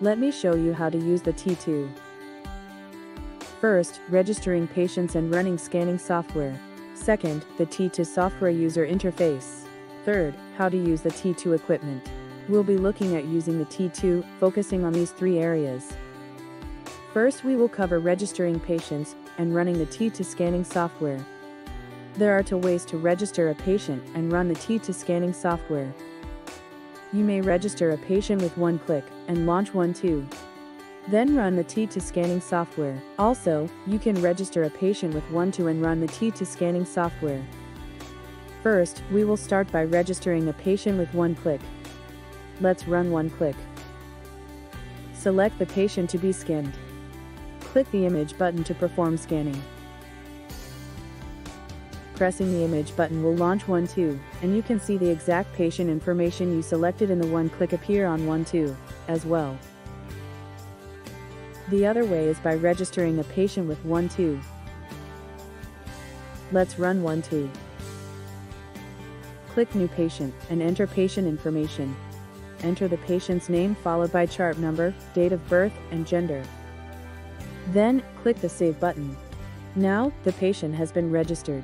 Let me show you how to use the T2. First, registering patients and running scanning software. Second, the T2 software user interface. Third, how to use the T2 equipment. We'll be looking at using the T2, focusing on these three areas. First, we will cover registering patients and running the T2 scanning software. There are two ways to register a patient and run the T2 scanning software. You may register a patient with one click and launch One2. Then run the T2 scanning software. Also, you can register a patient with One2 and run the T2 scanning software. First, we will start by registering a patient with one click. Let's run one click. Select the patient to be scanned. Click the image button to perform scanning. Pressing the image button will launch One2, and you can see the exact patient information you selected in the one click appear on One2, as well. The other way is by registering a patient with One2. Let's run One2. Click New Patient and enter patient information. Enter the patient's name followed by chart number, date of birth, and gender. Then, click the Save button. Now, the patient has been registered.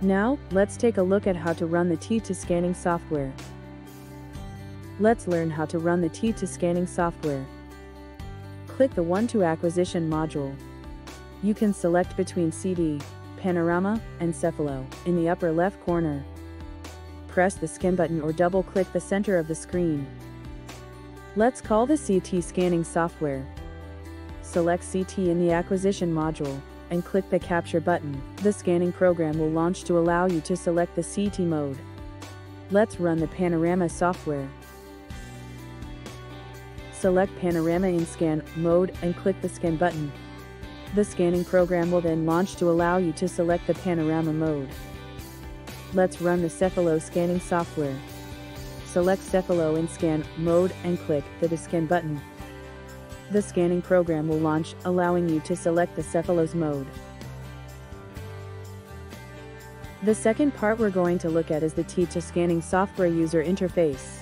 Now, let's take a look at how to run the T2 scanning software. Let's learn how to run the T2 scanning software. Click the One2 Acquisition module. You can select between CT, Panorama, and Cephalo in the upper left corner. Press the scan button or double-click the center of the screen. Let's call the CT scanning software. Select CT in the Acquisition module and click the Capture button. The scanning program will launch to allow you to select the CT mode. Let's run the Panorama software. Select Panorama in Scan mode and click the Scan button. The scanning program will then launch to allow you to select the Panorama mode. Let's run the Cephalo scanning software. Select Cephalo in Scan mode and click the Scan button. The scanning program will launch, allowing you to select the Cephalos mode. The second part we're going to look at is the T2 scanning software user interface.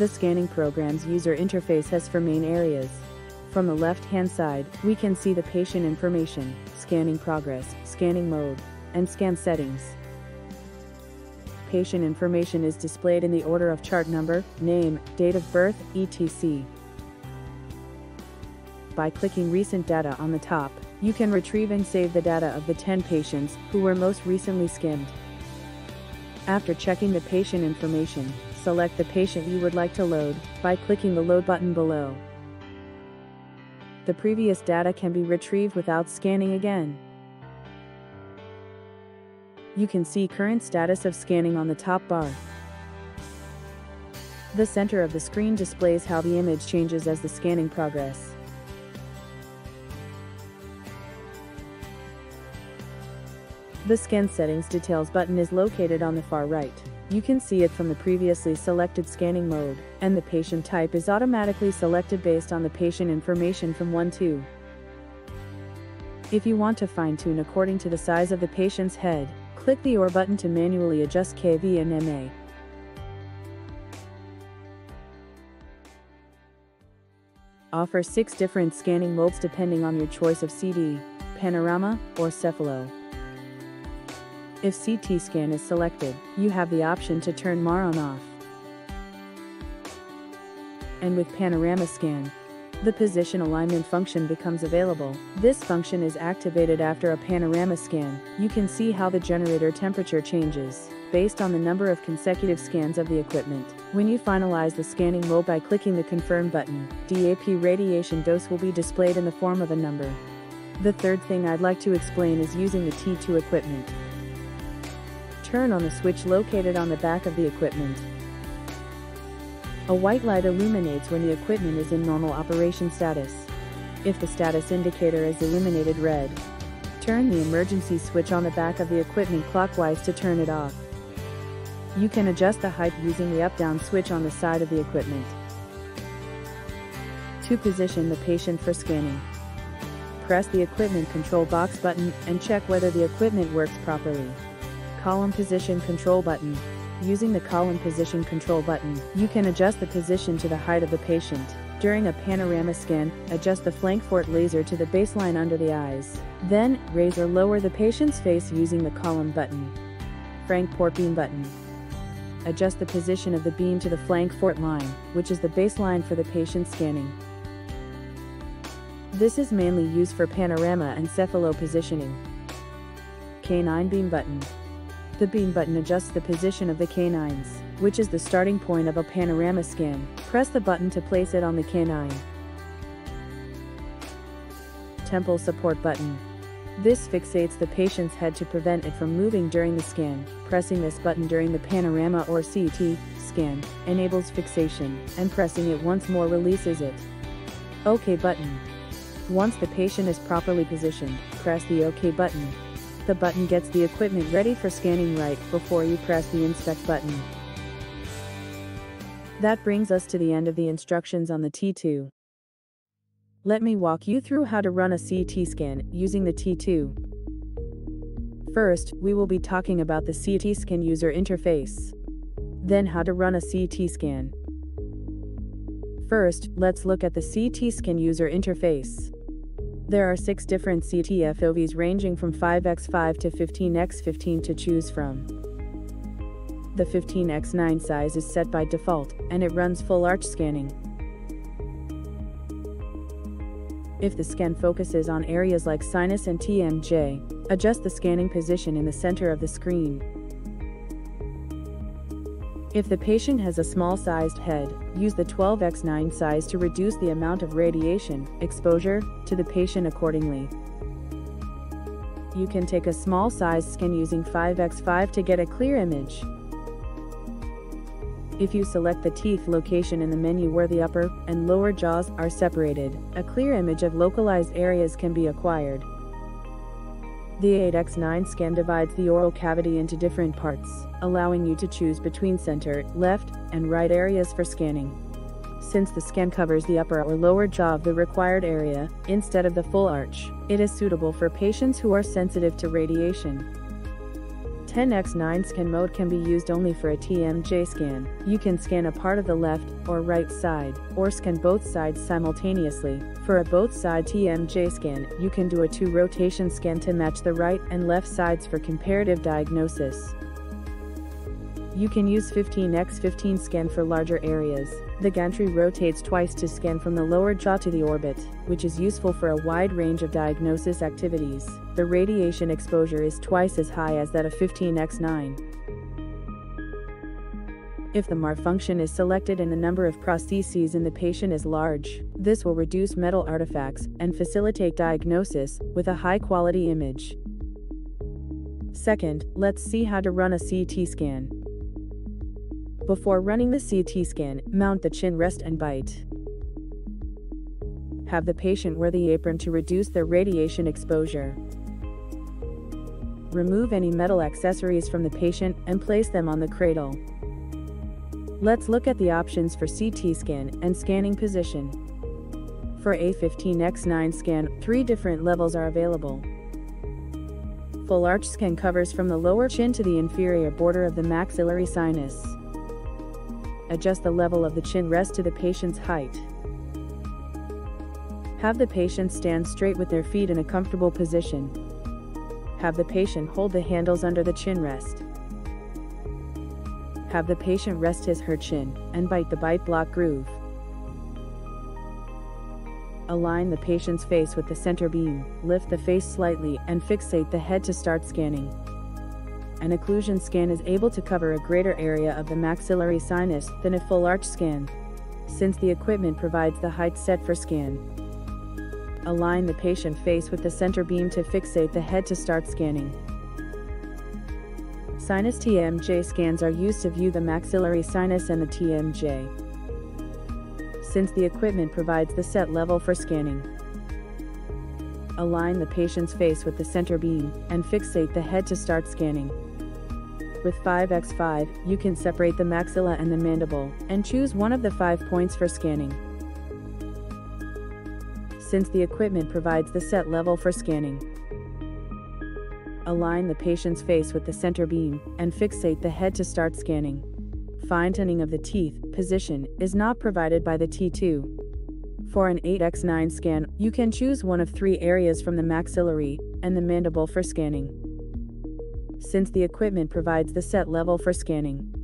The scanning program's user interface has four main areas. From the left-hand side, we can see the patient information, scanning progress, scanning mode, and scan settings. Patient information is displayed in the order of chart number, name, date of birth, etc by clicking Recent Data on the top, you can retrieve and save the data of the 10 patients who were most recently skimmed. After checking the patient information, select the patient you would like to load by clicking the Load button below. The previous data can be retrieved without scanning again. You can see current status of scanning on the top bar. The center of the screen displays how the image changes as the scanning progress. The Scan Settings Details button is located on the far right. You can see it from the previously selected scanning mode, and the patient type is automatically selected based on the patient information from One2. If you want to fine-tune according to the size of the patient's head, click the OR button to manually adjust KV and MA. Offer 6 different scanning modes depending on your choice of CT, Panorama, or Cephalo. If CT scan is selected, you have the option to turn MAR on off. And with Panorama Scan, the position alignment function becomes available. This function is activated after a panorama scan. You can see how the generator temperature changes based on the number of consecutive scans of the equipment. When you finalize the scanning mode by clicking the confirm button, DAP radiation dose will be displayed in the form of a number. The third thing I'd like to explain is using the T2 equipment. Turn on the switch located on the back of the equipment. A white light illuminates when the equipment is in normal operation status. If the status indicator is illuminated red, turn the emergency switch on the back of the equipment clockwise to turn it off. You can adjust the height using the up-down switch on the side of the equipment. To position the patient for scanning, press the equipment control box button and check whether the equipment works properly column position control button. using the column position control button, you can adjust the position to the height of the patient. During a panorama scan, adjust the Frankfurt laser to the baseline under the eyes. Then, raise or lower the patient's face using the column button. Frankfurt beam button. Adjust the position of the beam to the Frankfurt line, which is the baseline for the patient scanning. This is mainly used for panorama and cephalo positioning. Canine beam button. The beam button adjusts the position of the canines which is the starting point of a panorama scan. Press the button to place it on the canine. Temple support button. This fixates the patient's head to prevent it from moving during the scan. Pressing this button during the panorama or CT scan enables fixation, and pressing it once more releases it. OK button. Once the patient is properly positioned, press the OK button. The button gets the equipment ready for scanning right before you press the inspect button. That brings us to the end of the instructions on the T2. Let me walk you through how to run a CT scan using the T2. First, we will be talking about the CT scan user interface. Then how to run a CT scan. First, let's look at the CT scan user interface. There are six different CTFOVs ranging from 5x5 to 15x15 to choose from. The 15x9 size is set by default, and it runs full arch scanning. If the scan focuses on areas like sinus and TMJ, adjust the scanning position in the center of the screen. If the patient has a small-sized head, use the 12x9 size to reduce the amount of radiation exposure to the patient accordingly. You can take a small-sized scan using 5x5 to get a clear image. If you select the teeth location in the menu where the upper and lower jaws are separated, a clear image of localized areas can be acquired. The 8x9 scan divides the oral cavity into different parts, allowing you to choose between center, left, and right areas for scanning. Since the scan covers the upper or lower jaw of the required area, instead of the full arch, it is suitable for patients who are sensitive to radiation. 10x9 scan mode can be used only for a TMJ scan. You can scan a part of the left or right side, or scan both sides simultaneously. For a both side TMJ scan, you can do a two rotation scan to match the right and left sides for comparative diagnosis. You can use 15x15 scan for larger areas. The gantry rotates twice to scan from the lower jaw to the orbit, which is useful for a wide range of diagnosis activities. The radiation exposure is twice as high as that of 15x9. If the MAR function is selected and the number of prostheses in the patient is large, this will reduce metal artifacts and facilitate diagnosis with a high-quality image. Second, let's see how to run a CT scan. Before running the CT scan, mount the chin rest and bite. Have the patient wear the apron to reduce their radiation exposure. Remove any metal accessories from the patient and place them on the cradle. Let's look at the options for CT scan and scanning position. For A15X9 scan, three different levels are available. Full arch scan covers from the lower chin to the inferior border of the maxillary sinus adjust the level of the chin rest to the patient's height. Have the patient stand straight with their feet in a comfortable position. Have the patient hold the handles under the chin rest. Have the patient rest his her chin and bite the bite block groove. Align the patient's face with the center beam, lift the face slightly and fixate the head to start scanning an occlusion scan is able to cover a greater area of the maxillary sinus than a full arch scan. Since the equipment provides the height set for scan. Align the patient face with the center beam to fixate the head to start scanning. Sinus TMJ scans are used to view the maxillary sinus and the TMJ. Since the equipment provides the set level for scanning. Align the patient's face with the center beam and fixate the head to start scanning. With 5x5, you can separate the maxilla and the mandible, and choose one of the five points for scanning. Since the equipment provides the set level for scanning. Align the patient's face with the center beam, and fixate the head to start scanning. Fine-tuning of the teeth position is not provided by the T2. For an 8x9 scan, you can choose one of three areas from the maxillary and the mandible for scanning. Since the equipment provides the set level for scanning,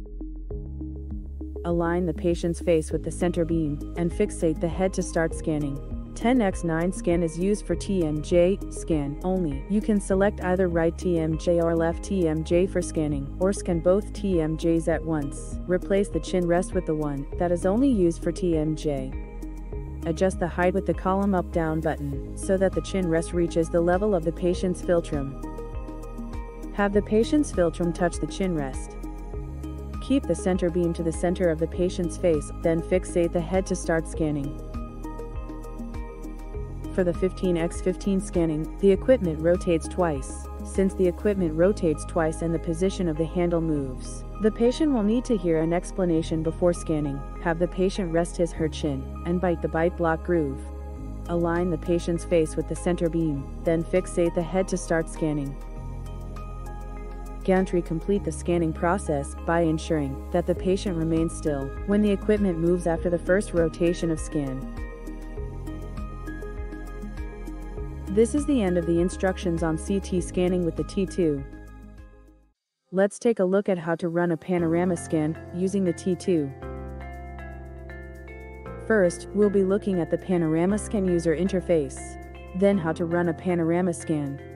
align the patient's face with the center beam and fixate the head to start scanning. 10x9 scan is used for TMJ scan only. You can select either right TMJ or left TMJ for scanning, or scan both TMJs at once. Replace the chin rest with the one that is only used for TMJ. Adjust the height with the column up-down button, so that the chin rest reaches the level of the patient's philtrum. Have the patient's philtrum touch the chin rest. Keep the center beam to the center of the patient's face, then fixate the head to start scanning. For the 15x15 scanning, the equipment rotates twice. Since the equipment rotates twice and the position of the handle moves, the patient will need to hear an explanation before scanning. Have the patient rest his her chin and bite the bite block groove. Align the patient's face with the center beam, then fixate the head to start scanning. Gantry complete the scanning process by ensuring that the patient remains still when the equipment moves after the first rotation of scan. This is the end of the instructions on CT scanning with the T2. Let's take a look at how to run a panorama scan using the T2. First, we'll be looking at the panorama scan user interface. Then how to run a panorama scan.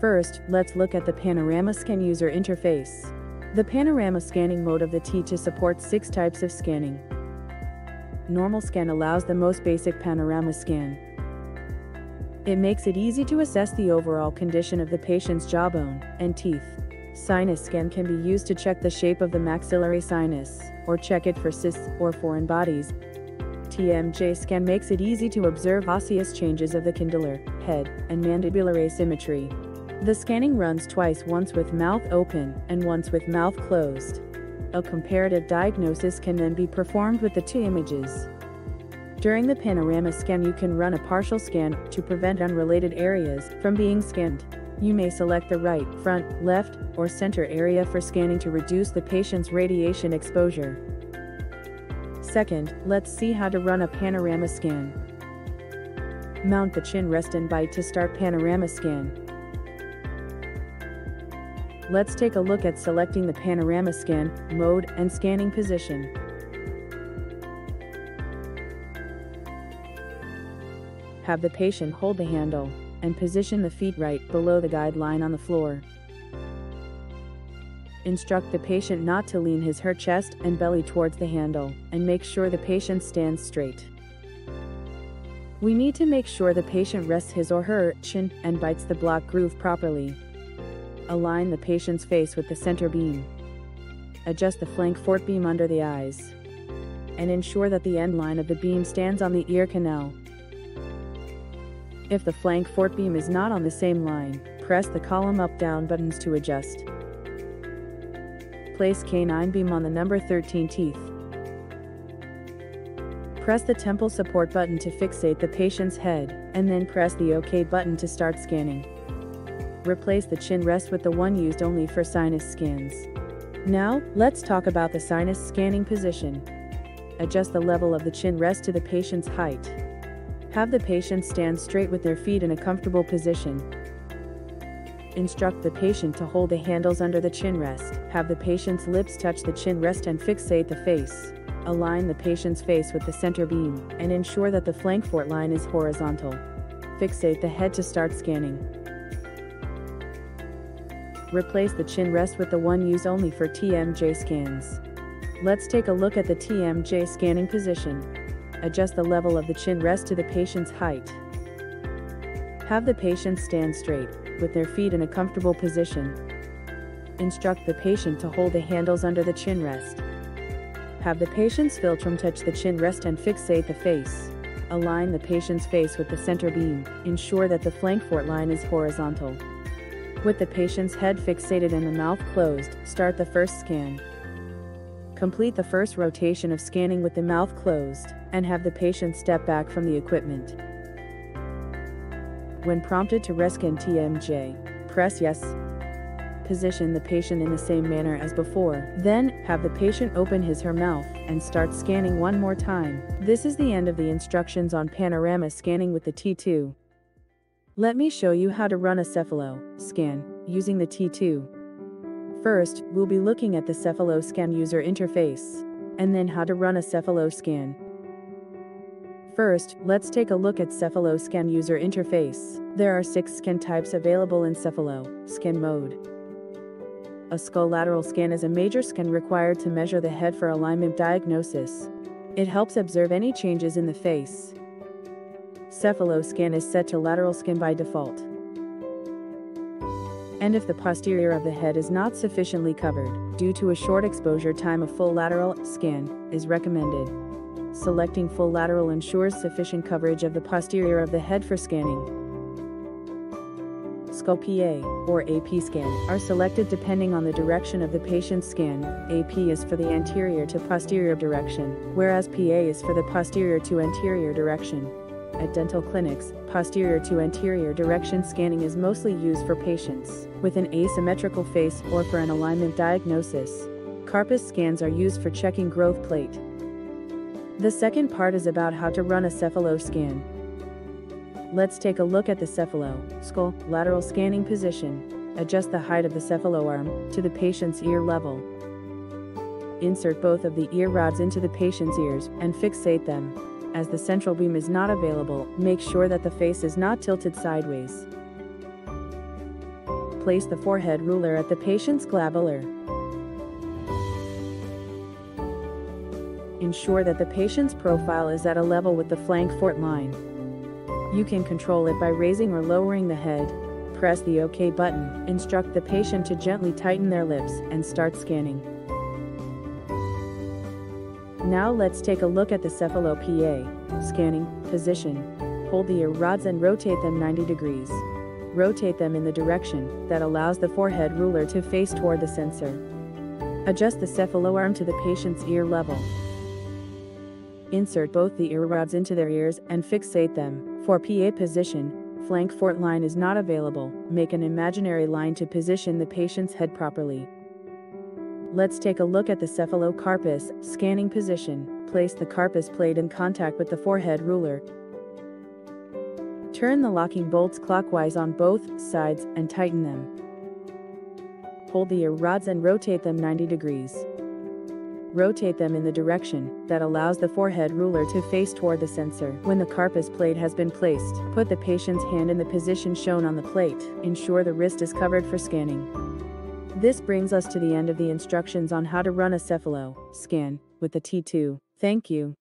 First, let's look at the panorama scan user interface. The panorama scanning mode of the T2 supports six types of scanning. Normal scan allows the most basic panorama scan. It makes it easy to assess the overall condition of the patient's jawbone and teeth. Sinus scan can be used to check the shape of the maxillary sinus, or check it for cysts or foreign bodies. TMJ scan makes it easy to observe osseous changes of the condylar, head, and mandibular asymmetry. The scanning runs twice once with mouth open and once with mouth closed. A comparative diagnosis can then be performed with the two images. During the panorama scan you can run a partial scan to prevent unrelated areas from being scanned. You may select the right, front, left, or center area for scanning to reduce the patient's radiation exposure. Second, let's see how to run a panorama scan. Mount the chin rest and bite to start panorama scan. Let's take a look at selecting the panorama scan, mode, and scanning position. Have the patient hold the handle and position the feet right below the guideline on the floor. Instruct the patient not to lean his her chest and belly towards the handle, and make sure the patient stands straight. We need to make sure the patient rests his or her chin and bites the block groove properly. Align the patient's face with the center beam. Adjust the Frankfurt beam under the eyes. And ensure that the end line of the beam stands on the ear canal. If the Frankfurt beam is not on the same line, press the column up-down buttons to adjust. Place canine beam on the number 13 teeth. Press the temple support button to fixate the patient's head, and then press the OK button to start scanning. Replace the chin rest with the one used only for sinus scans. Now, let's talk about the sinus scanning position. Adjust the level of the chin rest to the patient's height. Have the patient stand straight with their feet in a comfortable position. Instruct the patient to hold the handles under the chin rest. Have the patient's lips touch the chin rest and fixate the face. Align the patient's face with the center beam, and ensure that the Frankfurt line is horizontal. Fixate the head to start scanning. Replace the chin rest with the one used only for TMJ scans. Let's take a look at the TMJ scanning position adjust the level of the chin rest to the patient's height. Have the patient stand straight, with their feet in a comfortable position. Instruct the patient to hold the handles under the chin rest. Have the patient's philtrum touch the chin rest and fixate the face. Align the patient's face with the center beam, ensure that the Frankfurt line is horizontal. With the patient's head fixated and the mouth closed, start the first scan. Complete the first rotation of scanning with the mouth closed, and have the patient step back from the equipment. When prompted to rescan TMJ, Press yes. Position the patient in the same manner as before. Then, have the patient open his her mouth and start scanning one more time. This is the end of the instructions on panorama scanning with the T2. Let me show you how to run a cephalo scan using the T2. First, we'll be looking at the CephaloScan user interface, and then how to run a CephaloScan. First, let's take a look at CephaloScan user interface. There are six scan types available in Cephalo scan mode. A skull lateral scan is a major scan required to measure the head for alignment diagnosis. It helps observe any changes in the face. Cephaloscan is set to lateral scan by default and if the posterior of the head is not sufficiently covered, due to a short exposure time a full lateral scan is recommended. Selecting full lateral ensures sufficient coverage of the posterior of the head for scanning. Skull PA, or AP scan, are selected depending on the direction of the patient's scan. AP is for the anterior to posterior direction, whereas PA is for the posterior to anterior direction. At dental clinics, posterior to anterior direction scanning is mostly used for patients with an asymmetrical face or for an alignment diagnosis. Carpus scans are used for checking growth plate. The second part is about how to run a cephalo scan. Let's take a look at the cephalo, skull, lateral scanning position. Adjust the height of the cephalo arm to the patient's ear level. Insert both of the ear rods into the patient's ears and fixate them as the central beam is not available, make sure that the face is not tilted sideways. Place the forehead ruler at the patient's glabellar. Ensure that the patient's profile is at a level with the Frankfurt line. You can control it by raising or lowering the head. Press the OK button, instruct the patient to gently tighten their lips, and start scanning. Now let's take a look at the Cephalo PA. Scanning, position. Hold the ear rods and rotate them 90 degrees. Rotate them in the direction that allows the forehead ruler to face toward the sensor. Adjust the cephalo arm to the patient's ear level. Insert both the ear rods into their ears and fixate them. For PA position, Frankfurt line is not available. Make an imaginary line to position the patient's head properly. Let's take a look at the cephalocarpus scanning position. Place the carpus plate in contact with the forehead ruler. Turn the locking bolts clockwise on both sides and tighten them. Hold the ear rods and rotate them 90 degrees. Rotate them in the direction that allows the forehead ruler to face toward the sensor. When the carpus plate has been placed, put the patient's hand in the position shown on the plate. Ensure the wrist is covered for scanning. This brings us to the end of the instructions on how to run a cephalo scan with the T2. Thank you.